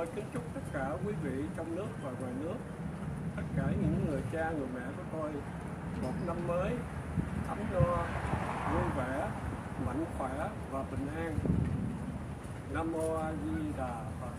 tôi kính chúc tất cả quý vị trong nước và ngoài nước, tất cả những người cha, người mẹ của tôi, một năm mới ấm no vui vẻ, mạnh khỏe và bình an. Nam mô a di đà phật.